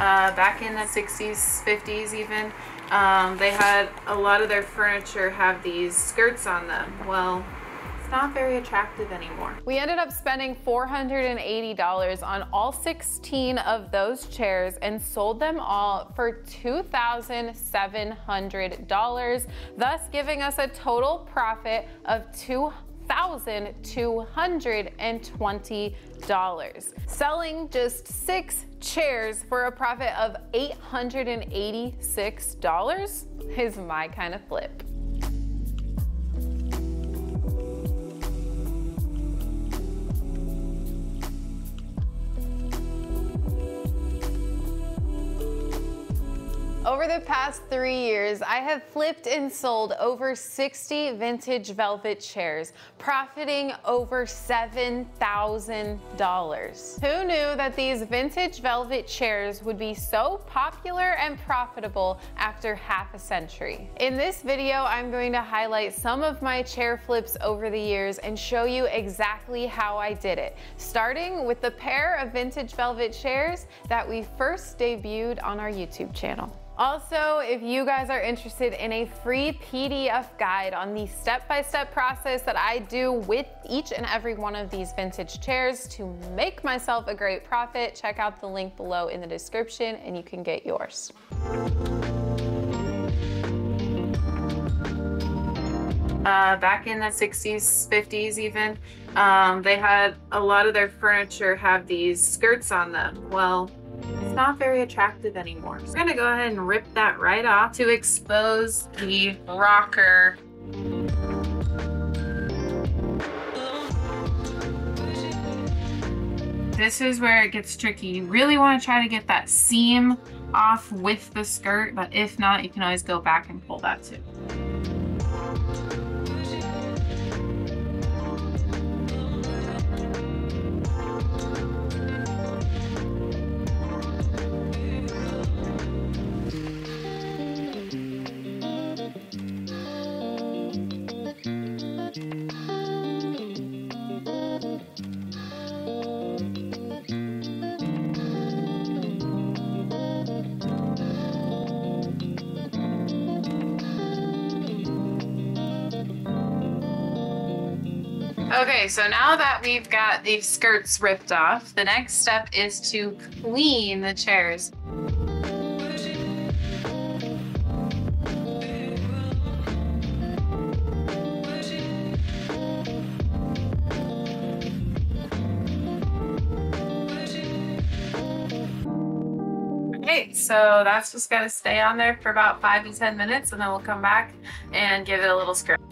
Uh, back in the 60s, 50s even, um, they had a lot of their furniture have these skirts on them. Well, it's not very attractive anymore. We ended up spending $480 on all 16 of those chairs and sold them all for $2,700, thus giving us a total profit of $2,220. Selling just six chairs for a profit of $886 is my kind of flip. Over the past three years, I have flipped and sold over 60 vintage velvet chairs, profiting over $7,000. Who knew that these vintage velvet chairs would be so popular and profitable after half a century? In this video, I'm going to highlight some of my chair flips over the years and show you exactly how I did it, starting with the pair of vintage velvet chairs that we first debuted on our YouTube channel. Also, if you guys are interested in a free PDF guide on the step-by-step -step process that I do with each and every one of these vintage chairs to make myself a great profit, check out the link below in the description and you can get yours. Uh, back in the 60s, 50s even, um, they had a lot of their furniture have these skirts on them. Well, not very attractive anymore. So I'm gonna go ahead and rip that right off to expose the rocker. This is where it gets tricky. You really wanna try to get that seam off with the skirt, but if not, you can always go back and pull that too. Okay, so now that we've got these skirts ripped off, the next step is to clean the chairs. Okay, so that's just gonna stay on there for about five to 10 minutes and then we'll come back and give it a little scrub.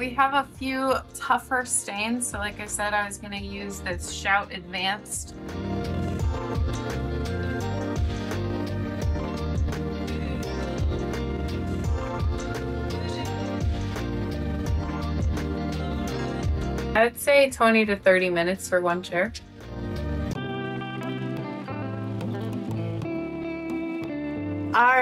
We have a few tougher stains. So like I said, I was gonna use this Shout Advanced. I would say 20 to 30 minutes for one chair.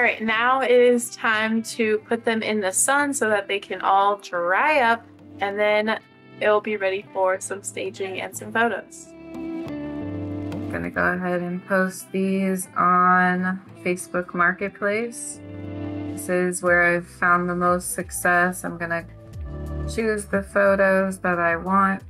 Right, now it is time to put them in the sun so that they can all dry up and then it'll be ready for some staging and some photos. I'm gonna go ahead and post these on Facebook Marketplace. This is where I've found the most success. I'm gonna choose the photos that I want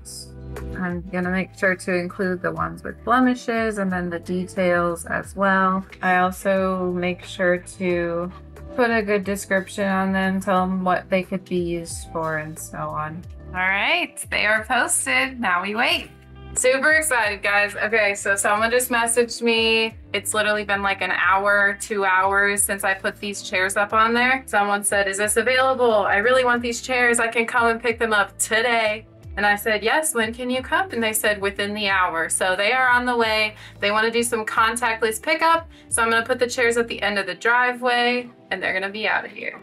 I'm gonna make sure to include the ones with blemishes and then the details as well. I also make sure to put a good description on them, tell them what they could be used for and so on. All right, they are posted. Now we wait. Super excited, guys. Okay, so someone just messaged me. It's literally been like an hour, two hours since I put these chairs up on there. Someone said, is this available? I really want these chairs. I can come and pick them up today. And I said, yes, when can you come? And they said within the hour. So they are on the way. They want to do some contactless pickup. So I'm going to put the chairs at the end of the driveway and they're going to be out of here.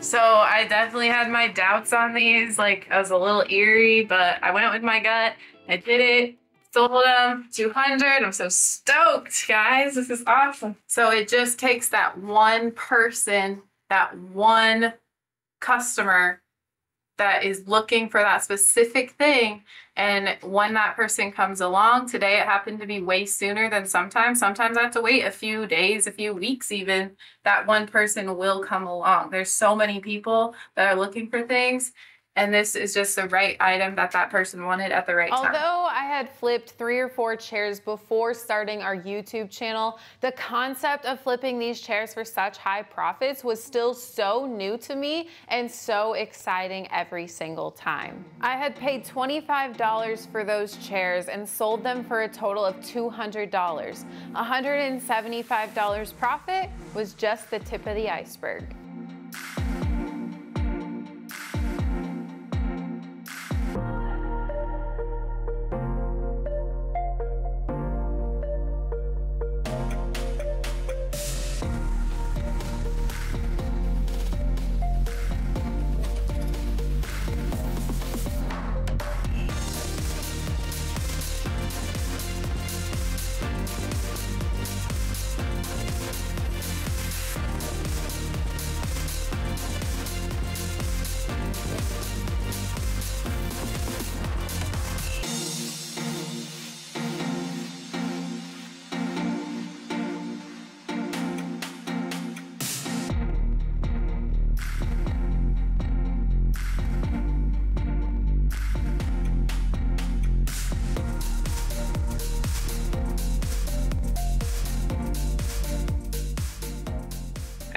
So I definitely had my doubts on these. Like I was a little eerie, but I went with my gut. I did it. Sold them 200. I'm so stoked, guys. This is awesome. So it just takes that one person, that one customer that is looking for that specific thing. And when that person comes along, today it happened to be way sooner than sometimes. Sometimes I have to wait a few days, a few weeks even. That one person will come along. There's so many people that are looking for things and this is just the right item that that person wanted at the right Although time. Although I had flipped three or four chairs before starting our YouTube channel, the concept of flipping these chairs for such high profits was still so new to me and so exciting every single time. I had paid $25 for those chairs and sold them for a total of $200. $175 profit was just the tip of the iceberg.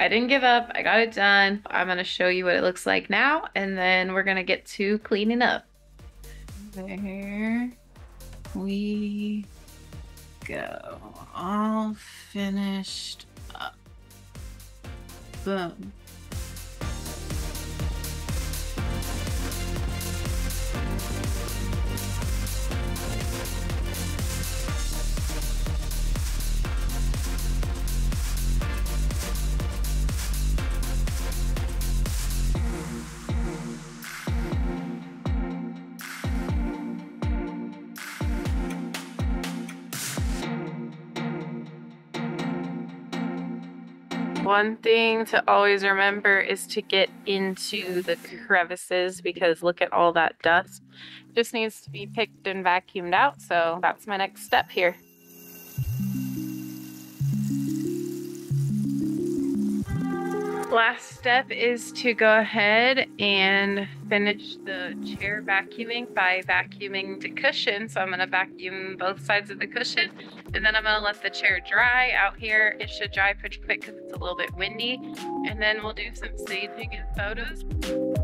I didn't give up. I got it done. I'm going to show you what it looks like now, and then we're going to get to cleaning up. There we go. All finished up. Boom. One thing to always remember is to get into the crevices because look at all that dust. Just needs to be picked and vacuumed out. So that's my next step here. Last step is to go ahead and finish the chair vacuuming by vacuuming the cushion. So I'm going to vacuum both sides of the cushion and then I'm going to let the chair dry out here. It should dry pretty quick because it's a little bit windy. And then we'll do some staging and photos.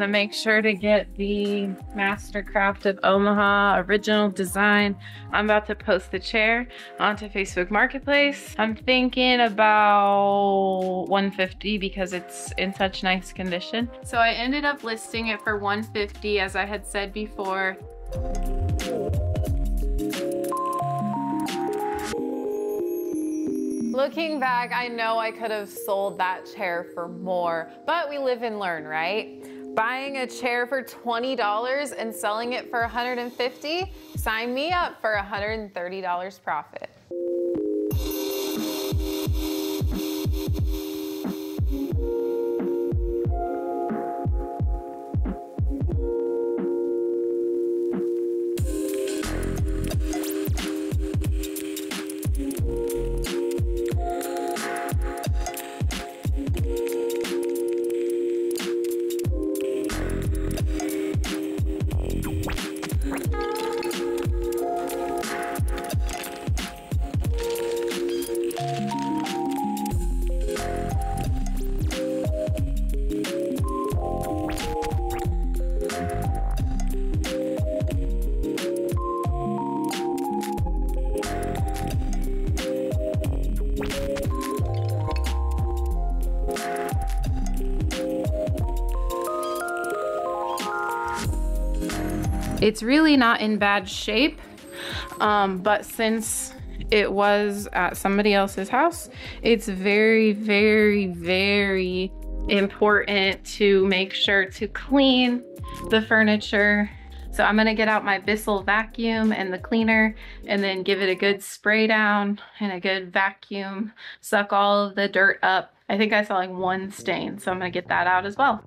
To make sure to get the Mastercraft of Omaha original design. I'm about to post the chair onto Facebook Marketplace. I'm thinking about 150 because it's in such nice condition. So I ended up listing it for 150 as I had said before. Looking back, I know I could have sold that chair for more, but we live and learn, right? Buying a chair for $20 and selling it for 150? Sign me up for $130 profit. It's really not in bad shape, um, but since it was at somebody else's house, it's very, very, very important to make sure to clean the furniture. So I'm gonna get out my Bissell vacuum and the cleaner and then give it a good spray down and a good vacuum, suck all of the dirt up. I think I saw like one stain, so I'm gonna get that out as well.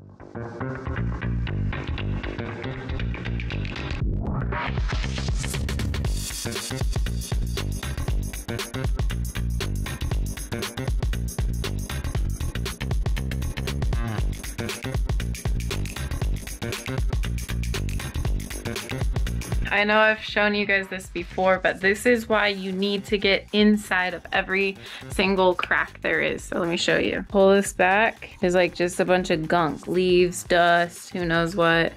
I know I've shown you guys this before, but this is why you need to get inside of every single crack there is. So let me show you. Pull this back. There's like just a bunch of gunk, leaves, dust, who knows what.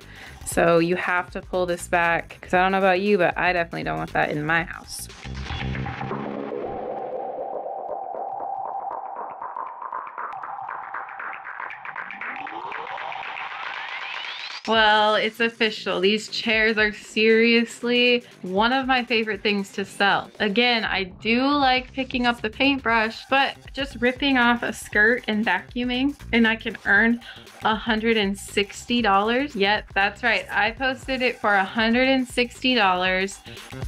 So you have to pull this back because I don't know about you, but I definitely don't want that in my house. Well, it's official. These chairs are seriously one of my favorite things to sell. Again, I do like picking up the paintbrush, but just ripping off a skirt and vacuuming and I can earn $160. Yep, that's right. I posted it for $160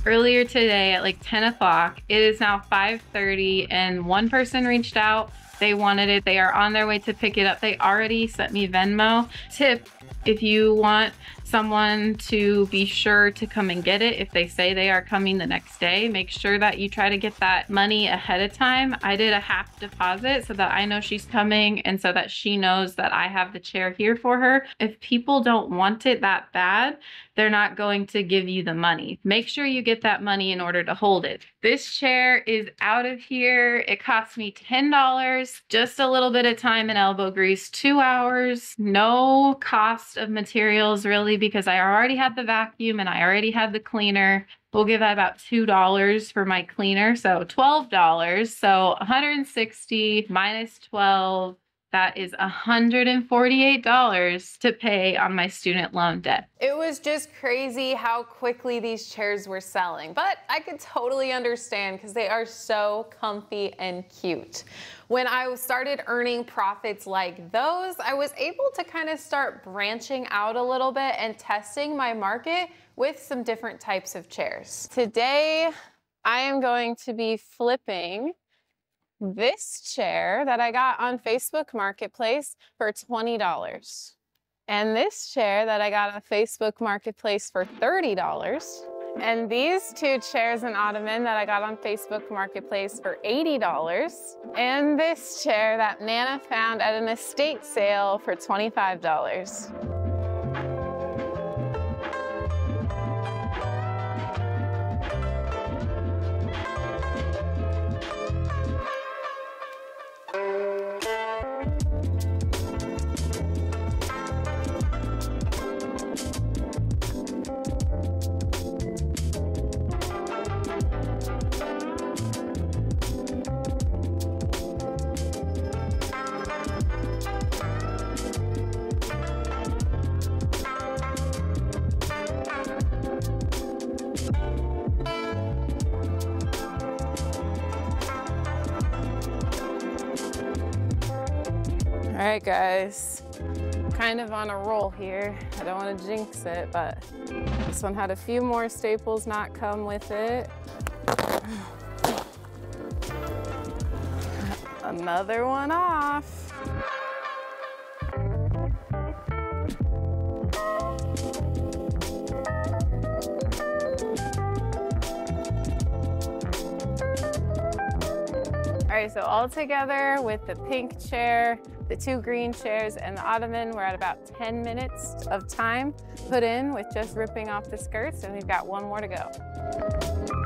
earlier today at like 10 o'clock. It is now 5.30 and one person reached out. They wanted it. They are on their way to pick it up. They already sent me Venmo. Tip, if you want someone to be sure to come and get it if they say they are coming the next day. Make sure that you try to get that money ahead of time. I did a half deposit so that I know she's coming and so that she knows that I have the chair here for her. If people don't want it that bad, they're not going to give you the money. Make sure you get that money in order to hold it. This chair is out of here. It cost me $10, just a little bit of time and elbow grease, two hours, no cost of materials really because I already had the vacuum and I already had the cleaner. We'll give that about $2 for my cleaner. So $12. So 160 minus 12 that is $148 to pay on my student loan debt. It was just crazy how quickly these chairs were selling, but I could totally understand because they are so comfy and cute. When I started earning profits like those, I was able to kind of start branching out a little bit and testing my market with some different types of chairs. Today, I am going to be flipping this chair that I got on Facebook Marketplace for $20. And this chair that I got on Facebook Marketplace for $30. And these two chairs and ottoman that I got on Facebook Marketplace for $80. And this chair that Nana found at an estate sale for $25. Guys, kind of on a roll here. I don't want to jinx it, but this one had a few more staples not come with it. Another one off. All right, so all together with the pink chair, the two green chairs and the ottoman, we're at about 10 minutes of time put in with just ripping off the skirts and we've got one more to go.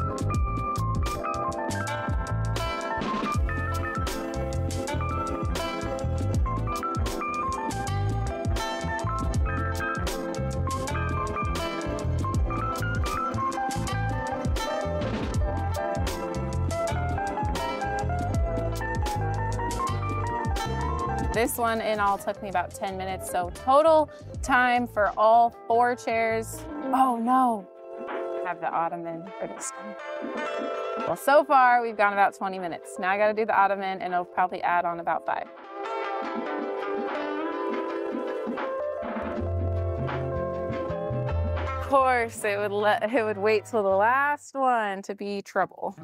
This one in all took me about 10 minutes. So total time for all four chairs. Oh no, I have the ottoman for this one. Well, so far we've gone about 20 minutes. Now I gotta do the ottoman and it'll probably add on about five. Of course, it would let it would wait till the last one to be trouble.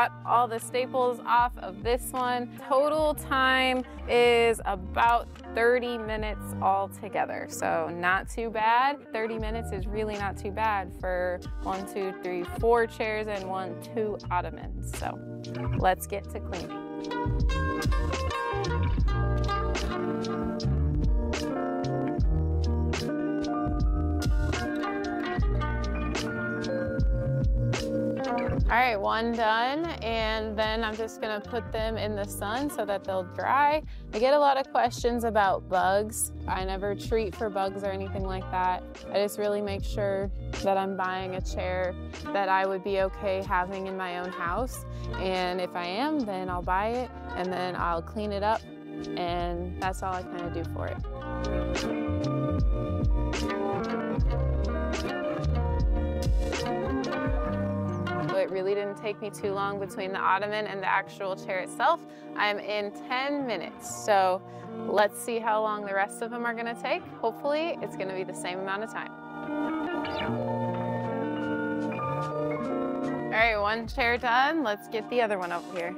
Got all the staples off of this one. Total time is about 30 minutes all together. So not too bad. 30 minutes is really not too bad for one, two, three, four chairs and one, two ottomans. So let's get to cleaning. All right, one done, and then I'm just gonna put them in the sun so that they'll dry. I get a lot of questions about bugs. I never treat for bugs or anything like that. I just really make sure that I'm buying a chair that I would be okay having in my own house. And if I am, then I'll buy it and then I'll clean it up, and that's all I kind of do for it. Didn't take me too long between the ottoman and the actual chair itself. I'm in 10 minutes. So let's see how long the rest of them are gonna take. Hopefully it's gonna be the same amount of time. All right, one chair done. Let's get the other one over here.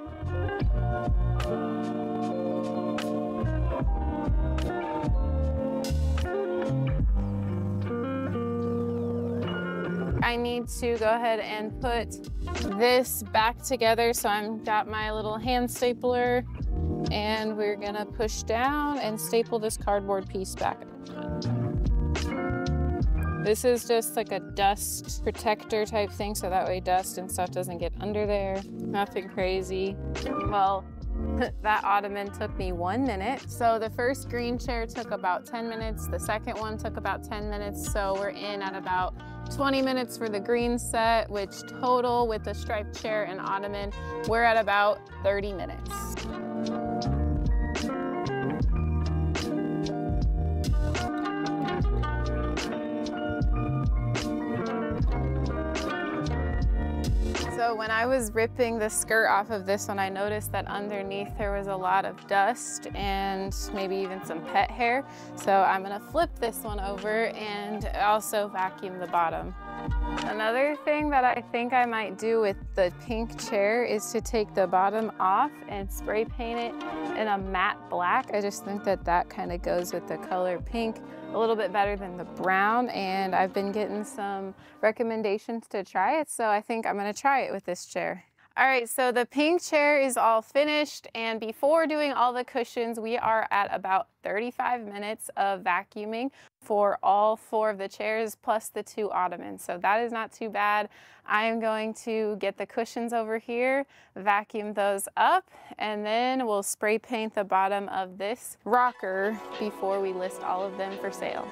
I need to go ahead and put this back together. So I've got my little hand stapler and we're gonna push down and staple this cardboard piece back. This is just like a dust protector type thing, so that way dust and stuff doesn't get under there. Nothing crazy. Well, that ottoman took me one minute. So the first green chair took about 10 minutes. The second one took about 10 minutes. So we're in at about 20 minutes for the green set, which total with the striped chair and ottoman, we're at about 30 minutes. So when I was ripping the skirt off of this one, I noticed that underneath there was a lot of dust and maybe even some pet hair. So I'm gonna flip this one over and also vacuum the bottom. Another thing that I think I might do with the pink chair is to take the bottom off and spray paint it in a matte black. I just think that that kind of goes with the color pink a little bit better than the brown and I've been getting some recommendations to try it so I think I'm gonna try it with this chair. All right, so the pink chair is all finished and before doing all the cushions, we are at about 35 minutes of vacuuming for all four of the chairs plus the two ottomans. So that is not too bad. I am going to get the cushions over here, vacuum those up, and then we'll spray paint the bottom of this rocker before we list all of them for sale.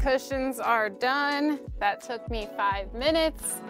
Cushions are done. That took me five minutes.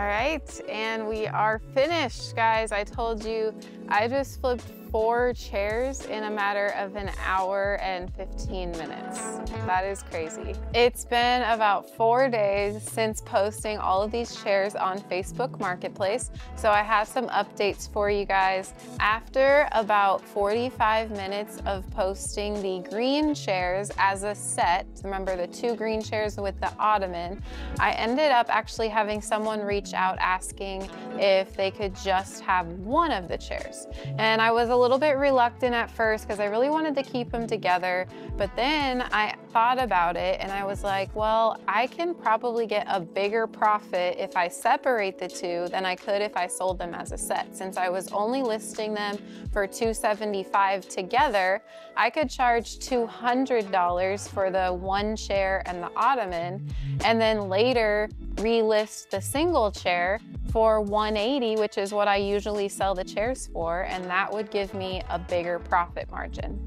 All right, and we are finished, guys. I told you I just flipped four chairs in a matter of an hour and 15 minutes. That is crazy. It's been about four days since posting all of these chairs on Facebook Marketplace, so I have some updates for you guys. After about 45 minutes of posting the green chairs as a set, remember the two green chairs with the ottoman, I ended up actually having someone reach out asking if they could just have one of the chairs. And I was a little bit reluctant at first because I really wanted to keep them together. But then I thought about it and I was like, well, I can probably get a bigger profit if I separate the two than I could if I sold them as a set. Since I was only listing them for 275 together, I could charge $200 for the one chair and the ottoman and then later relist the single chair for 180, which is what I usually sell the chairs for, and that would give me a bigger profit margin.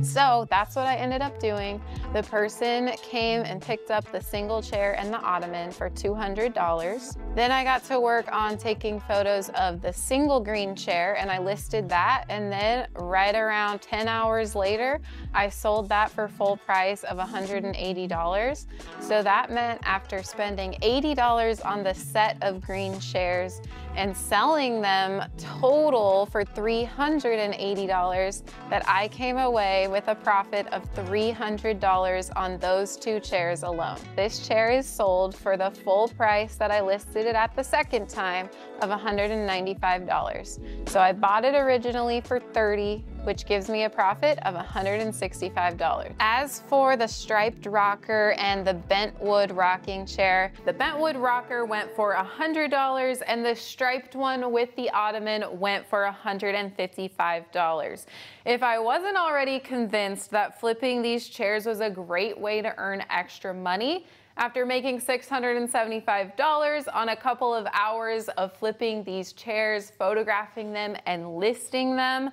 So that's what I ended up doing. The person came and picked up the single chair and the ottoman for $200. Then I got to work on taking photos of the single green chair and I listed that. And then right around 10 hours later, I sold that for full price of $180. So that meant after spending $80 on the set of green chairs and selling them total for $380 that I came away with a profit of $300 on those two chairs alone. This chair is sold for the full price that I listed it at the second time of $195. So I bought it originally for 30 which gives me a profit of $165. As for the striped rocker and the bentwood rocking chair, the bentwood rocker went for $100 and the striped one with the ottoman went for $155. If I wasn't already convinced that flipping these chairs was a great way to earn extra money, after making $675 on a couple of hours of flipping these chairs, photographing them, and listing them,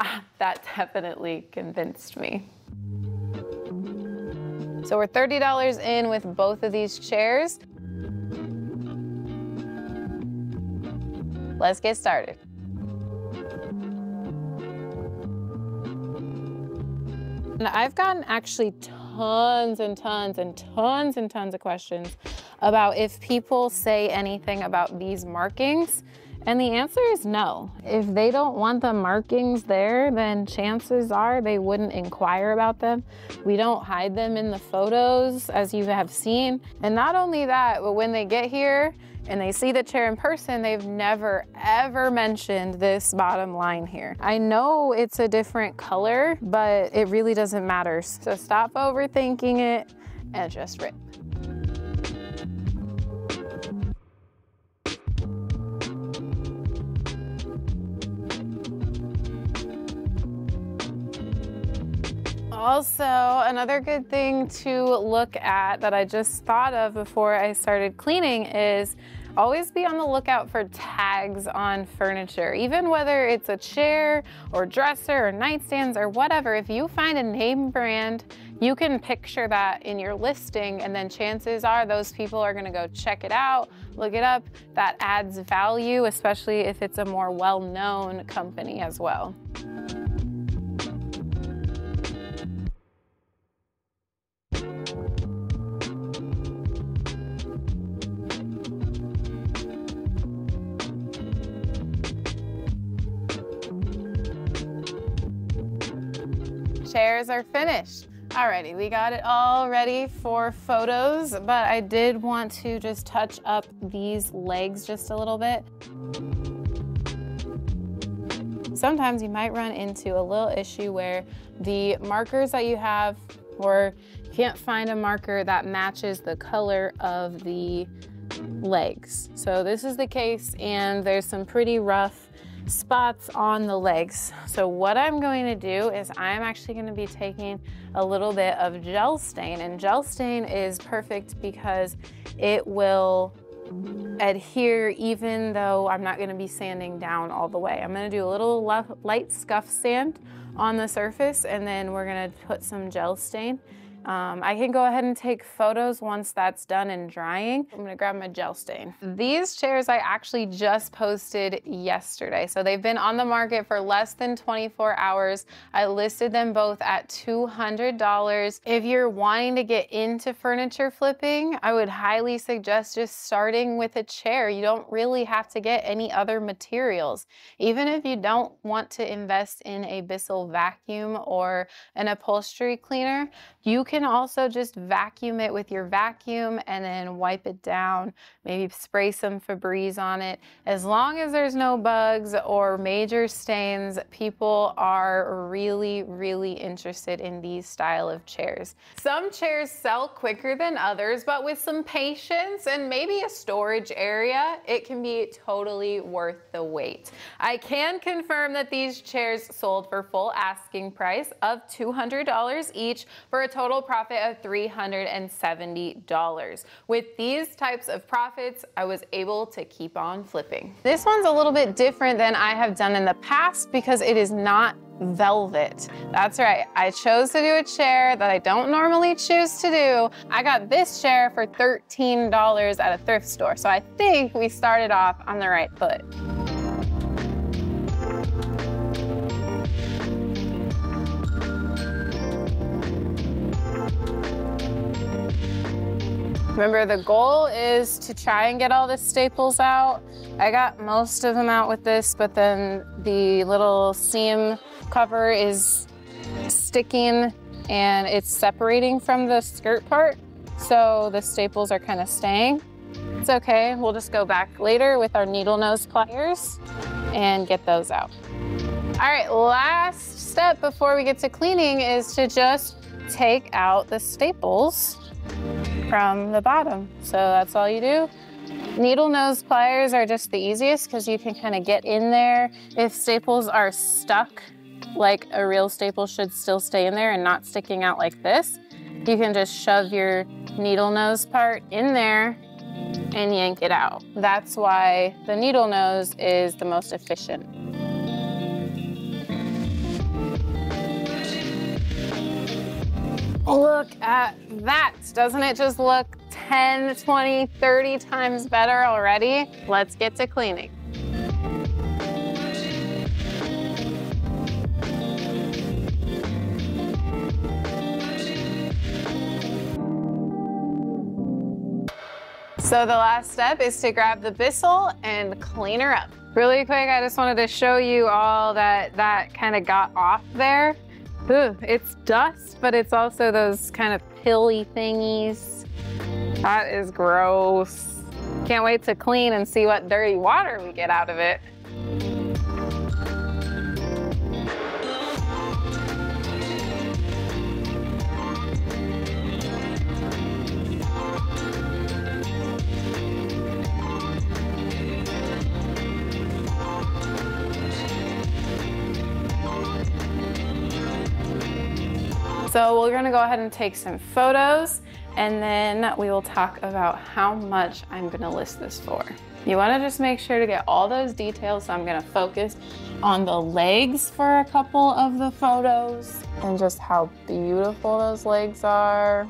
that definitely convinced me. So we're $30 in with both of these chairs. Let's get started. And I've gotten actually tons and tons and tons and tons of questions about if people say anything about these markings and the answer is no. If they don't want the markings there, then chances are they wouldn't inquire about them. We don't hide them in the photos, as you have seen. And not only that, but when they get here and they see the chair in person, they've never ever mentioned this bottom line here. I know it's a different color, but it really doesn't matter. So stop overthinking it and just rip. Also, another good thing to look at that I just thought of before I started cleaning is always be on the lookout for tags on furniture, even whether it's a chair or dresser or nightstands or whatever. If you find a name brand, you can picture that in your listing and then chances are those people are gonna go check it out, look it up. That adds value, especially if it's a more well-known company as well. Chairs are finished. Alrighty, we got it all ready for photos, but I did want to just touch up these legs just a little bit. Sometimes you might run into a little issue where the markers that you have or can't find a marker that matches the color of the legs. So this is the case and there's some pretty rough spots on the legs. So what I'm going to do is I'm actually going to be taking a little bit of gel stain and gel stain is perfect because it will adhere even though I'm not going to be sanding down all the way. I'm going to do a little light scuff sand on the surface and then we're going to put some gel stain um, I can go ahead and take photos once that's done and drying. I'm gonna grab my gel stain. These chairs I actually just posted yesterday. So they've been on the market for less than 24 hours. I listed them both at $200. If you're wanting to get into furniture flipping, I would highly suggest just starting with a chair. You don't really have to get any other materials. Even if you don't want to invest in a Bissell vacuum or an upholstery cleaner, you can also just vacuum it with your vacuum and then wipe it down, maybe spray some Febreze on it. As long as there's no bugs or major stains, people are really, really interested in these style of chairs. Some chairs sell quicker than others, but with some patience and maybe a storage area, it can be totally worth the wait. I can confirm that these chairs sold for full asking price of $200 each for a total profit of $370. With these types of profits, I was able to keep on flipping. This one's a little bit different than I have done in the past because it is not velvet. That's right, I chose to do a chair that I don't normally choose to do. I got this chair for $13 at a thrift store, so I think we started off on the right foot. Remember, the goal is to try and get all the staples out. I got most of them out with this, but then the little seam cover is sticking and it's separating from the skirt part. So the staples are kind of staying. It's okay, we'll just go back later with our needle nose pliers and get those out. All right, last step before we get to cleaning is to just take out the staples from the bottom. So that's all you do. Needle nose pliers are just the easiest because you can kind of get in there. If staples are stuck, like a real staple should still stay in there and not sticking out like this, you can just shove your needle nose part in there and yank it out. That's why the needle nose is the most efficient. Look at that. Doesn't it just look 10, 20, 30 times better already? Let's get to cleaning. So the last step is to grab the Bissell and clean her up. Really quick, I just wanted to show you all that that kind of got off there. It's dust, but it's also those kind of pilly thingies. That is gross. Can't wait to clean and see what dirty water we get out of it. So we're gonna go ahead and take some photos and then we will talk about how much I'm gonna list this for. You wanna just make sure to get all those details. So I'm gonna focus on the legs for a couple of the photos and just how beautiful those legs are.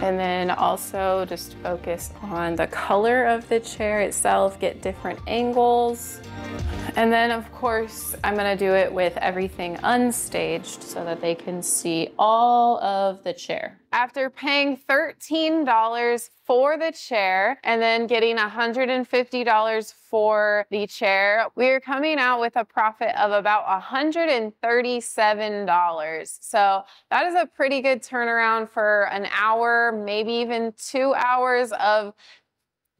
And then also just focus on the color of the chair itself, get different angles. And then of course, I'm gonna do it with everything unstaged so that they can see all of the chair. After paying $13 for the chair and then getting $150 for the chair, we're coming out with a profit of about $137. So that is a pretty good turnaround for an hour, maybe even two hours of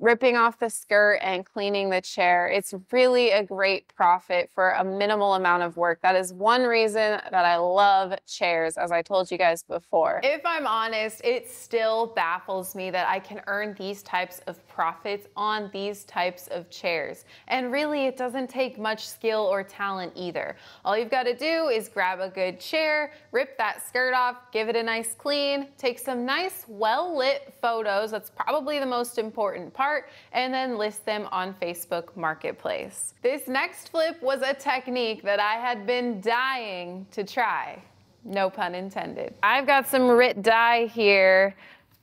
ripping off the skirt and cleaning the chair. It's really a great profit for a minimal amount of work. That is one reason that I love chairs, as I told you guys before. If I'm honest, it still baffles me that I can earn these types of profits on these types of chairs. And really, it doesn't take much skill or talent either. All you've got to do is grab a good chair, rip that skirt off, give it a nice clean, take some nice, well-lit photos. That's probably the most important part and then list them on Facebook Marketplace. This next flip was a technique that I had been dying to try. No pun intended. I've got some RIT dye here,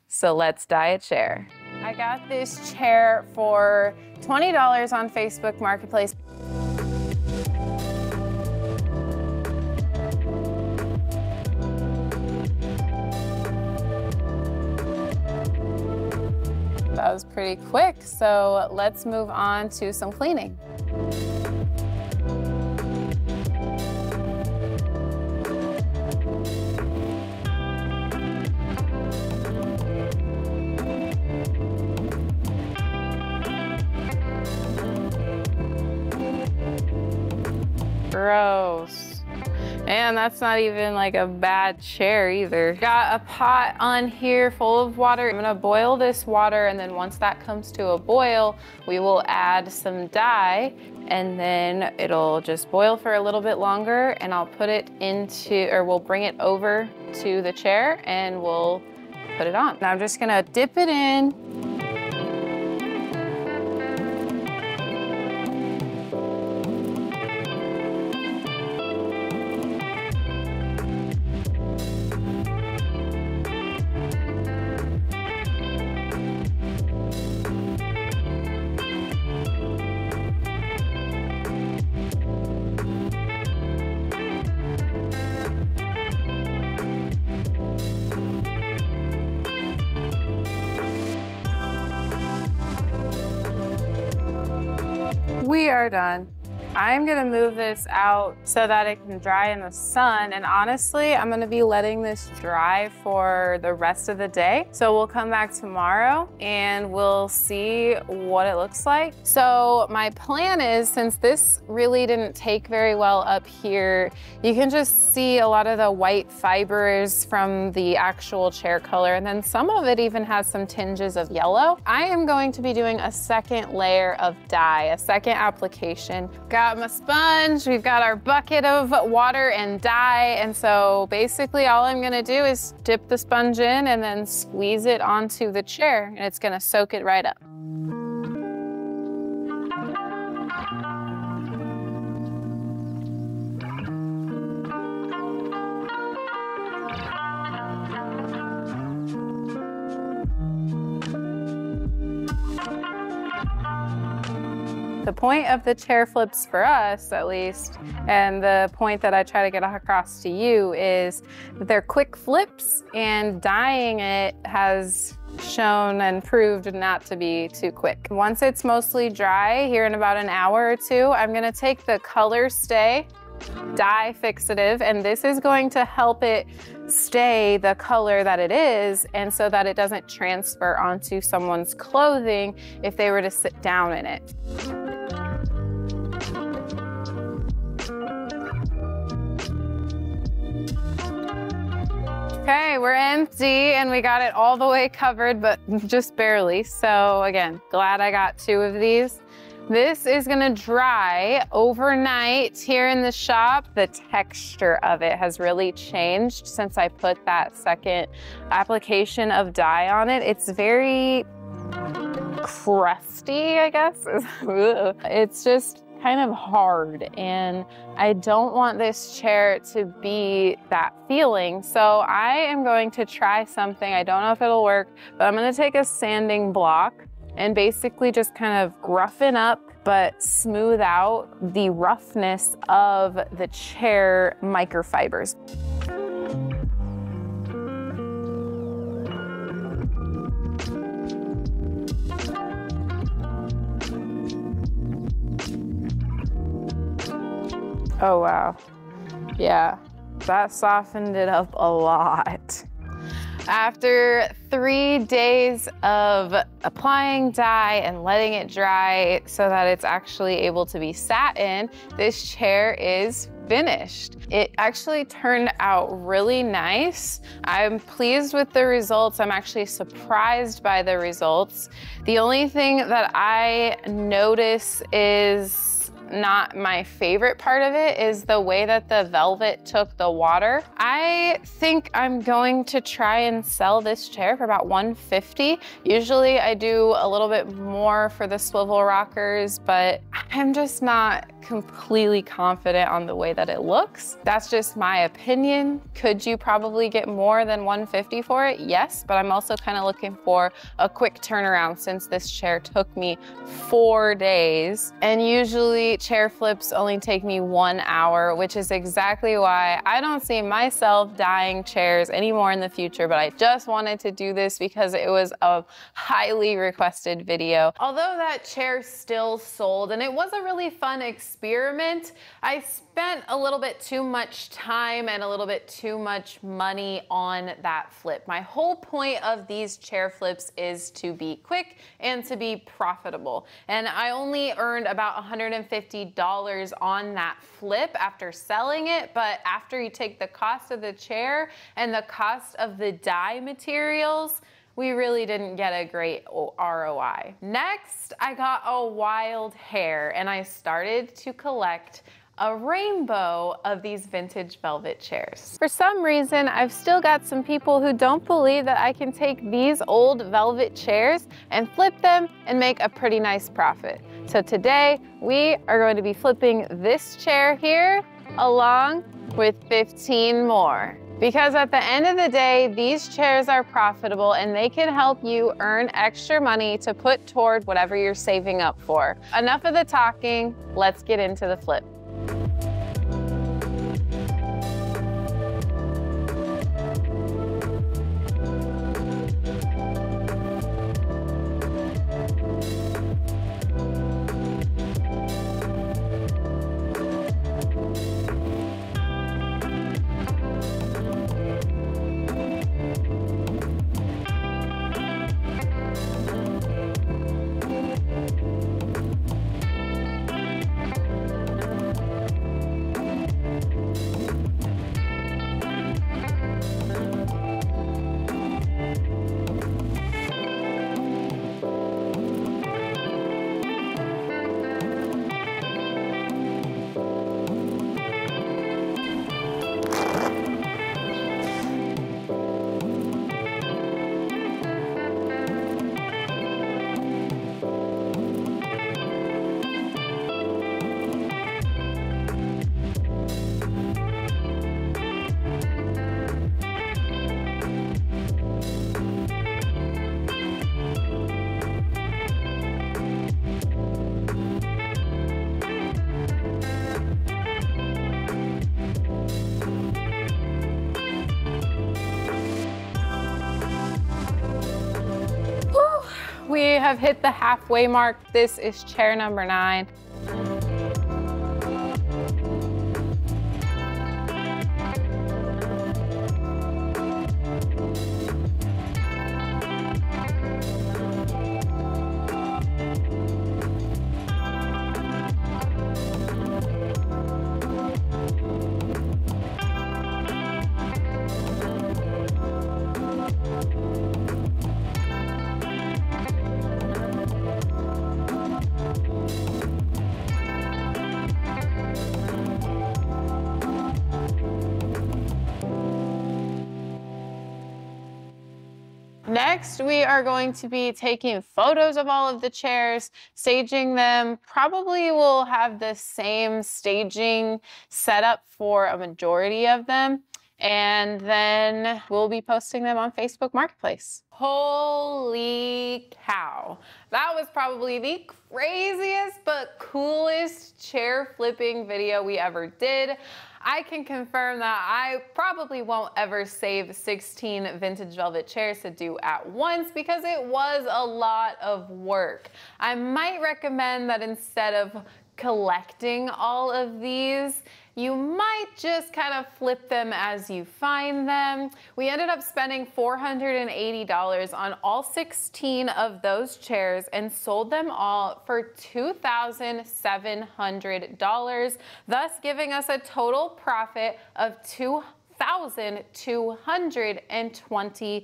so let's dye a chair. I got this chair for $20 on Facebook Marketplace. that was pretty quick. So let's move on to some cleaning. Gross. And that's not even like a bad chair either. Got a pot on here full of water. I'm gonna boil this water and then once that comes to a boil, we will add some dye and then it'll just boil for a little bit longer and I'll put it into, or we'll bring it over to the chair and we'll put it on. Now I'm just gonna dip it in I'm gonna move this out so that it can dry in the sun. And honestly, I'm gonna be letting this dry for the rest of the day. So we'll come back tomorrow and we'll see what it looks like. So my plan is, since this really didn't take very well up here, you can just see a lot of the white fibers from the actual chair color. And then some of it even has some tinges of yellow. I am going to be doing a second layer of dye, a second application. Got my sponge, we've got our bucket of water and dye. And so basically all I'm gonna do is dip the sponge in and then squeeze it onto the chair and it's gonna soak it right up. The point of the chair flips for us, at least, and the point that I try to get across to you is that they're quick flips and dyeing it has shown and proved not to be too quick. Once it's mostly dry, here in about an hour or two, I'm gonna take the color stay dye fixative and this is going to help it stay the color that it is and so that it doesn't transfer onto someone's clothing if they were to sit down in it. Okay, we're empty and we got it all the way covered, but just barely. So again, glad I got two of these. This is gonna dry overnight here in the shop. The texture of it has really changed since I put that second application of dye on it. It's very crusty, I guess. it's just kind of hard and I don't want this chair to be that feeling. So I am going to try something. I don't know if it'll work, but I'm gonna take a sanding block and basically just kind of roughen up but smooth out the roughness of the chair microfibers. Oh, wow. Yeah, that softened it up a lot. After three days of applying dye and letting it dry so that it's actually able to be sat in, this chair is finished. It actually turned out really nice. I'm pleased with the results. I'm actually surprised by the results. The only thing that I notice is not my favorite part of it is the way that the velvet took the water. I think I'm going to try and sell this chair for about 150. Usually I do a little bit more for the swivel rockers, but I'm just not completely confident on the way that it looks. That's just my opinion. Could you probably get more than 150 for it? Yes, but I'm also kind of looking for a quick turnaround since this chair took me four days. And usually chair flips only take me one hour, which is exactly why I don't see myself dyeing chairs anymore in the future, but I just wanted to do this because it was a highly requested video. Although that chair still sold and it was a really fun experiment. I spent a little bit too much time and a little bit too much money on that flip. My whole point of these chair flips is to be quick and to be profitable. And I only earned about $150 on that flip after selling it, but after you take the cost of the chair and the cost of the dye materials, we really didn't get a great ROI. Next, I got a wild hair and I started to collect a rainbow of these vintage velvet chairs. For some reason, I've still got some people who don't believe that I can take these old velvet chairs and flip them and make a pretty nice profit. So today, we are going to be flipping this chair here along with 15 more. Because at the end of the day, these chairs are profitable and they can help you earn extra money to put toward whatever you're saving up for. Enough of the talking, let's get into the flip you We have hit the halfway mark. This is chair number nine. Are going to be taking photos of all of the chairs, staging them. Probably will have the same staging setup for a majority of them. And then we'll be posting them on Facebook Marketplace. Holy cow. That was probably the craziest but coolest chair flipping video we ever did. I can confirm that I probably won't ever save 16 vintage velvet chairs to do at once because it was a lot of work. I might recommend that instead of collecting all of these, you might just kind of flip them as you find them. We ended up spending $480 on all 16 of those chairs and sold them all for $2,700, thus giving us a total profit of $2,220.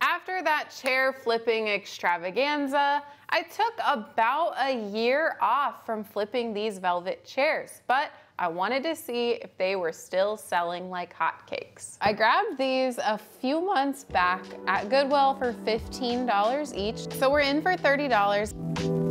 After that chair flipping extravaganza, I took about a year off from flipping these velvet chairs, but I wanted to see if they were still selling like hotcakes. I grabbed these a few months back at Goodwill for $15 each. So we're in for $30.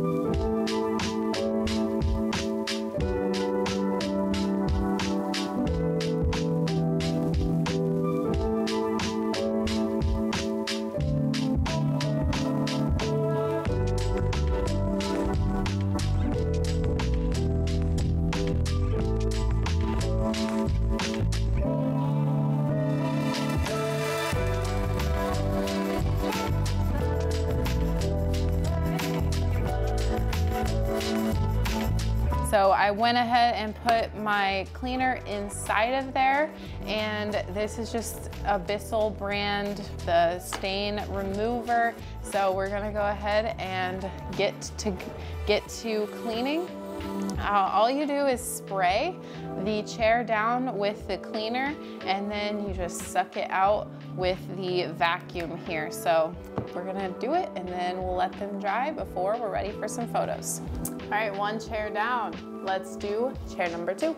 Went ahead and put my cleaner inside of there. And this is just a Bissell brand, the stain remover. So we're gonna go ahead and get to, get to cleaning. Uh, all you do is spray the chair down with the cleaner and then you just suck it out with the vacuum here. So we're gonna do it and then we'll let them dry before we're ready for some photos. All right, one chair down. Let's do chair number two.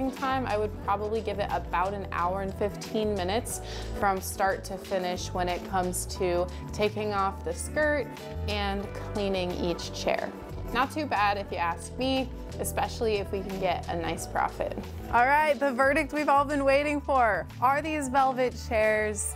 Working time, I would probably give it about an hour and 15 minutes from start to finish when it comes to taking off the skirt and cleaning each chair. Not too bad if you ask me, especially if we can get a nice profit. All right, the verdict we've all been waiting for. Are these velvet chairs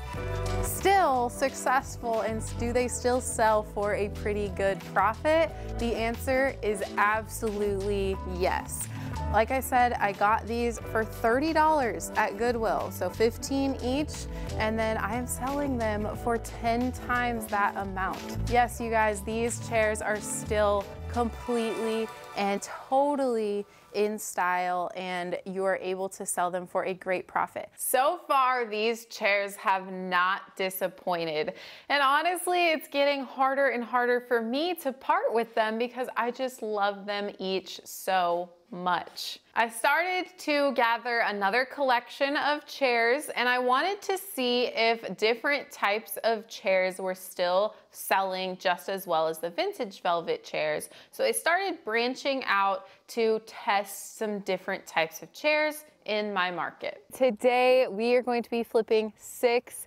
still successful and do they still sell for a pretty good profit? The answer is absolutely yes. Like I said, I got these for $30 at Goodwill, so 15 each, and then I am selling them for 10 times that amount. Yes, you guys, these chairs are still completely and totally in style and you are able to sell them for a great profit. So far, these chairs have not disappointed. And honestly, it's getting harder and harder for me to part with them because I just love them each so much. I started to gather another collection of chairs and I wanted to see if different types of chairs were still selling just as well as the vintage velvet chairs. So I started branching out to test some different types of chairs in my market. Today we are going to be flipping six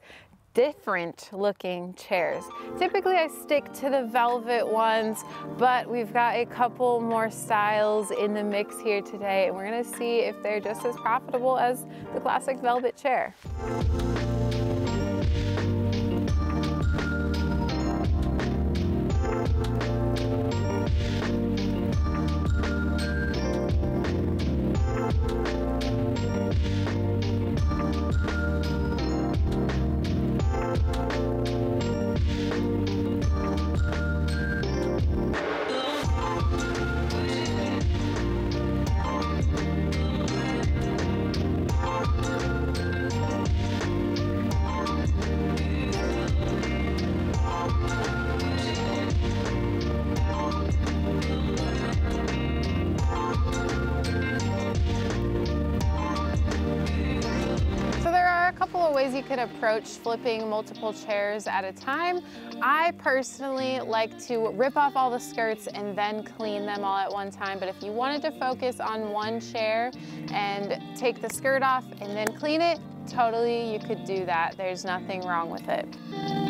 different looking chairs. Typically I stick to the velvet ones, but we've got a couple more styles in the mix here today and we're gonna see if they're just as profitable as the classic velvet chair. Flipping multiple chairs at a time. I personally like to rip off all the skirts and then clean them all at one time. But if you wanted to focus on one chair and take the skirt off and then clean it, totally you could do that. There's nothing wrong with it.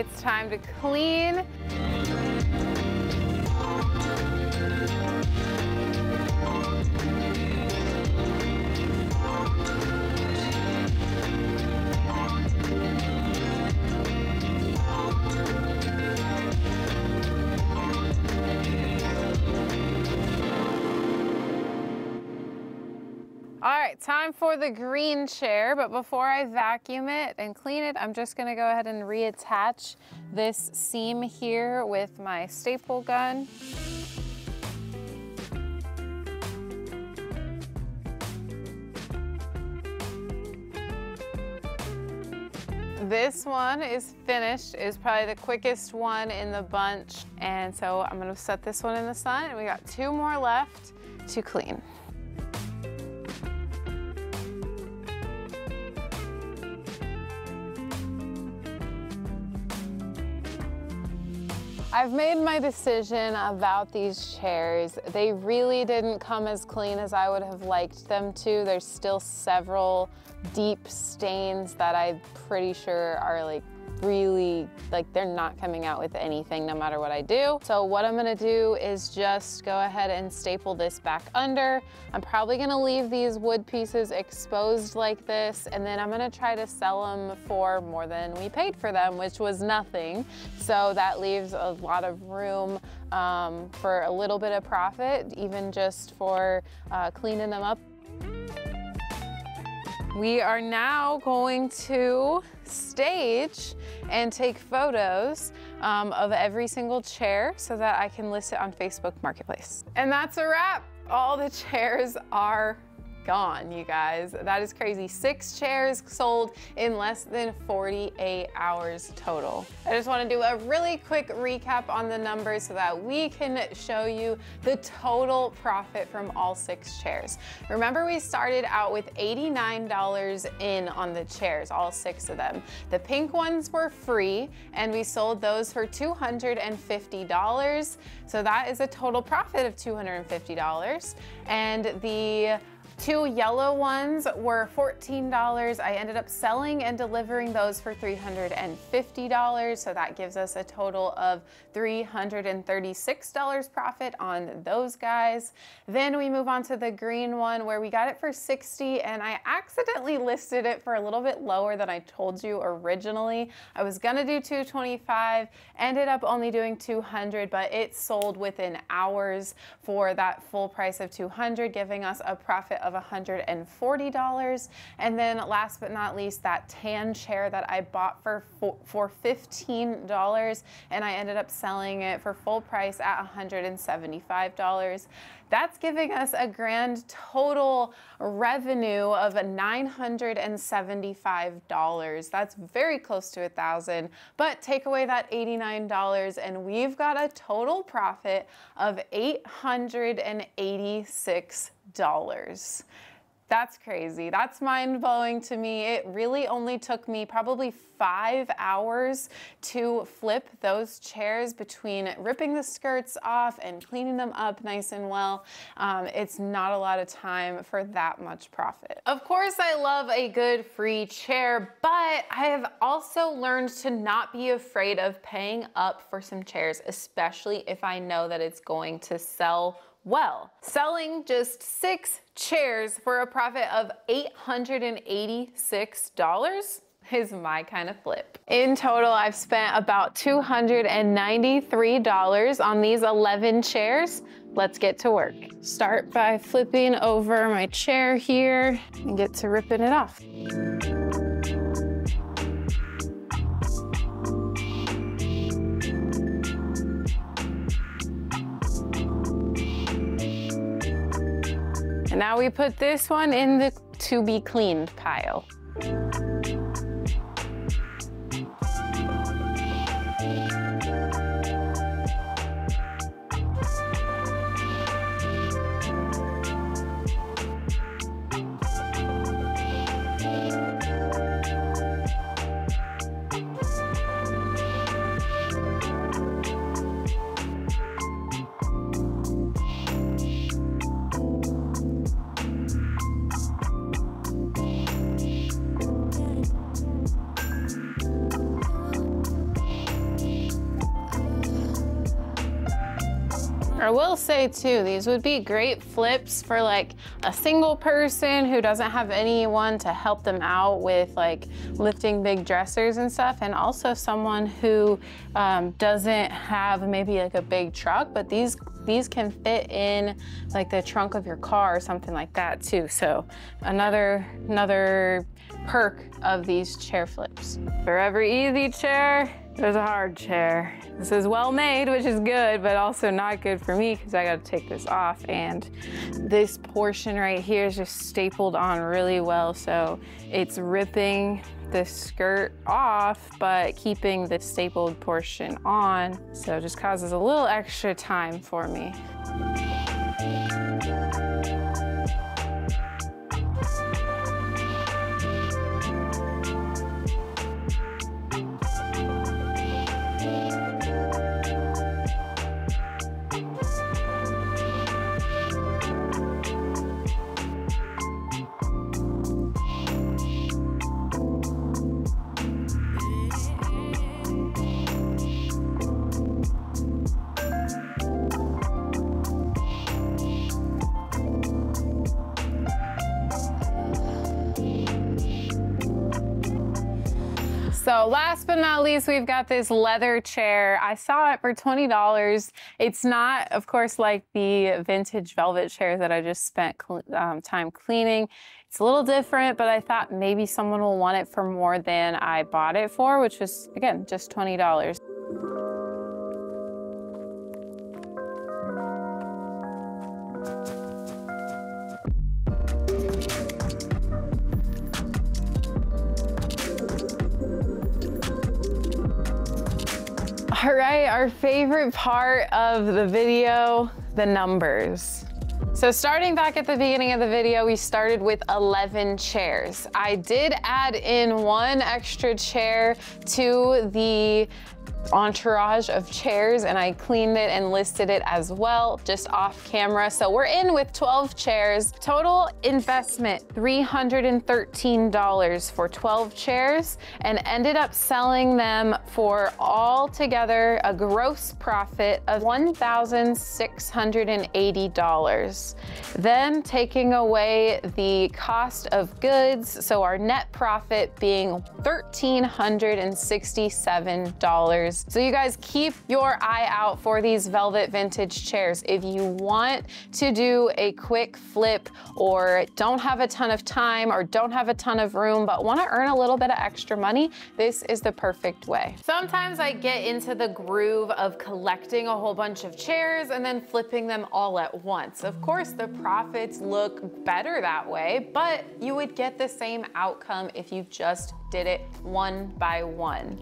It's time to clean. Time for the green chair, but before I vacuum it and clean it, I'm just gonna go ahead and reattach this seam here with my staple gun. This one is finished, is probably the quickest one in the bunch. And so I'm gonna set this one in the sun and we got two more left to clean. I've made my decision about these chairs. They really didn't come as clean as I would have liked them to. There's still several deep stains that I'm pretty sure are like really, like they're not coming out with anything no matter what I do. So what I'm gonna do is just go ahead and staple this back under. I'm probably gonna leave these wood pieces exposed like this and then I'm gonna try to sell them for more than we paid for them, which was nothing. So that leaves a lot of room um, for a little bit of profit, even just for uh, cleaning them up we are now going to stage and take photos um, of every single chair so that I can list it on Facebook Marketplace. And that's a wrap. All the chairs are gone, you guys. That is crazy. Six chairs sold in less than 48 hours total. I just wanna do a really quick recap on the numbers so that we can show you the total profit from all six chairs. Remember we started out with $89 in on the chairs, all six of them. The pink ones were free and we sold those for $250. So that is a total profit of $250. And the Two yellow ones were $14. I ended up selling and delivering those for $350. So that gives us a total of $336 profit on those guys. Then we move on to the green one where we got it for 60 and I accidentally listed it for a little bit lower than I told you originally. I was gonna do 225, ended up only doing 200, but it sold within hours for that full price of 200, giving us a profit of of $140. And then last but not least, that tan chair that I bought for, for $15 and I ended up selling it for full price at $175. That's giving us a grand total revenue of $975. That's very close to a thousand, but take away that $89 and we've got a total profit of $886 dollars. That's crazy. That's mind blowing to me. It really only took me probably five hours to flip those chairs between ripping the skirts off and cleaning them up nice and well. Um, it's not a lot of time for that much profit. Of course, I love a good free chair, but I have also learned to not be afraid of paying up for some chairs, especially if I know that it's going to sell well. Selling just six chairs for a profit of $886 is my kind of flip. In total, I've spent about $293 on these 11 chairs. Let's get to work. Start by flipping over my chair here and get to ripping it off. And now we put this one in the to be cleaned pile. Say too, these would be great flips for like a single person who doesn't have anyone to help them out with like lifting big dressers and stuff. And also someone who um, doesn't have maybe like a big truck, but these these can fit in like the trunk of your car or something like that too. So another, another perk of these chair flips. For every easy chair, there's a hard chair. This is well made, which is good, but also not good for me because I got to take this off. And this portion right here is just stapled on really well. So it's ripping the skirt off, but keeping the stapled portion on. So it just causes a little extra time for me. Last but not least, we've got this leather chair. I saw it for $20. It's not, of course, like the vintage velvet chair that I just spent um, time cleaning. It's a little different, but I thought maybe someone will want it for more than I bought it for, which was, again, just $20. All right, our favorite part of the video, the numbers. So starting back at the beginning of the video, we started with 11 chairs. I did add in one extra chair to the entourage of chairs and I cleaned it and listed it as well, just off camera. So we're in with 12 chairs. Total investment, $313 for 12 chairs and ended up selling them for all together a gross profit of $1,680. Then taking away the cost of goods, so our net profit being $1,367 so you guys keep your eye out for these velvet vintage chairs. If you want to do a quick flip or don't have a ton of time or don't have a ton of room but want to earn a little bit of extra money, this is the perfect way. Sometimes I get into the groove of collecting a whole bunch of chairs and then flipping them all at once. Of course, the profits look better that way, but you would get the same outcome if you just did it one by one.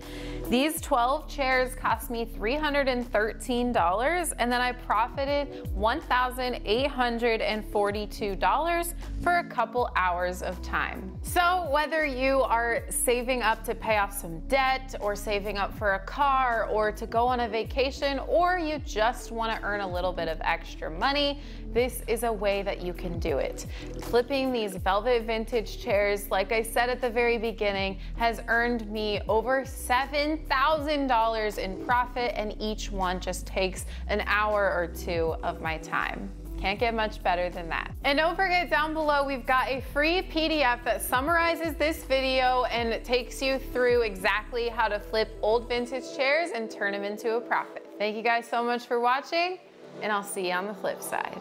These 12 chairs cost me $313 and then I profited $1,842 for a couple hours of time. So whether you are saving up to pay off some debt or saving up for a car or to go on a vacation or you just want to earn a little bit of extra money, this is a way that you can do it. Flipping these velvet vintage chairs, like I said at the very beginning, has earned me over $7,000 in profit and each one just takes an hour or two of my time. Can't get much better than that. And don't forget down below, we've got a free PDF that summarizes this video and takes you through exactly how to flip old vintage chairs and turn them into a profit. Thank you guys so much for watching and I'll see you on the flip side.